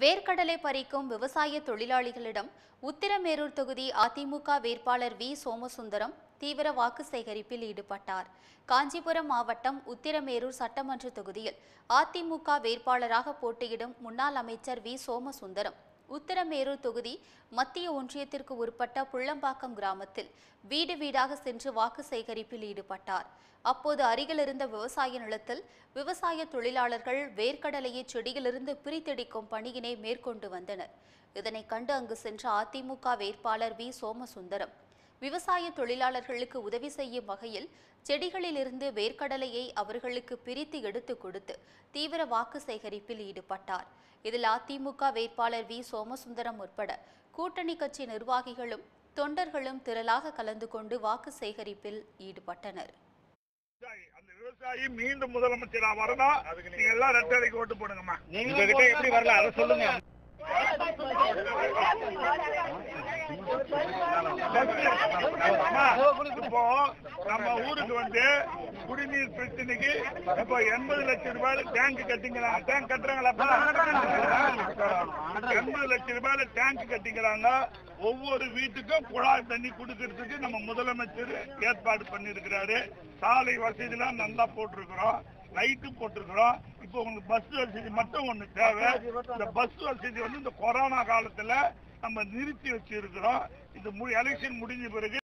வேர்க்கடலை பறிக்கும் விவசாய தொழிலாளிகளிடம் உத்திரமேரூர் தொகுதி அதிமுக வேட்பாளர் வி. சோமசுந்தரம் தீவிர வாக்கு சேகரிப்பில் ஈடுபட்டார். காஞ்சிபுரம் மாவட்டம் உத்திரமேரூர் சட்டமன்ற தொகுதியில் அதிமுக வேட்பாளராக போட்டியிடும் முன்னாள் அமைச்சர் வி. சோமசுந்தரம் உத்தரமேரூர் தொகுதி மத்திய ஒன்றியத்திற்கு உட்பட்ட புள்ளம்பாக்கம் கிராமத்தில் வீடு வீடாக சென்று வாக்கு சேகரிப்பில் ஈடுபட்டார். அப்போது அருகிலிருந்த விவசாய நிலத்தில் விவசாய தொழிலாளர்கள் வேர்க்கடலையை செடியிலிருந்து பிரித்தெடுக்கும் பணியினை மேற்கொண்டு வந்தனர். இதனை கண்டு அங்கு சென்ற அதிமுக வேட்பாளர் வி. சோமசுந்தரம் விவசாய தொழிலாளர்களுக்கு உதவி செய்யும் வகையில் செடிகளிலிருந்து வேர்க்கடலையை அவர்களுக்கு பிரித்து எடுத்து கொடுத்து தீவிர வாக்கு சேகரிப்பில் ஈடுபட்டார். இதில் அதிமுக வேட்பாளர் வி. சோமசுந்தரம் உட்பட கூட்டணி கட்சி நிர்வாகிகளும் தொண்டர்களும் திரளாக கலந்து கொண்டு வாக்கு சேகரிப்பில் ஈடுபட்டனர். விவசாயி, அந்த விவசாயி மீண்டும் முதலமைச்சரா வரணும் நீங்க எல்லாம் ரெட்டலைக்கு ஓட்டு போடுங்கம்மா. உங்க கிட்ட எப்படி வரல? அதை சொல்லுங்க. அம்மா, இப்போ நம்ம ஊருக்கு வந்து குடிநீர் பிரச்சனைக்கு இப்போ எண்பது லட்சம் ரூபாய் டேங்க் கட்டிங்கிறாங்க டேங்க் கட்டுறாங்களா எண்பது லட்சம் ரூபாயில டேங்க் கட்டிக்கிறாங்க ஒவ்வொரு வீட்டுக்கும் குழாய் தண்ணி கொடுக்கறதுக்கு நம்ம முதலமைச்சர் ஏற்பாடு பண்ணிருக்கிறாரு சாலை வசதிலாம் நல்லா போட்டிருக்கிறோம் லைட்டு போட்டிருக்கிறோம் இப்போ உங்களுக்கு பஸ் வசதி மட்டும் ஒண்ணு தேவை இந்த பஸ் வசதி வந்து இந்த கொரோனா காலத்துல நம்ம நிறுத்தி வச்சிருக்கிறோம். இந்த எலெக்ஷன் முடிஞ்ச பிறகு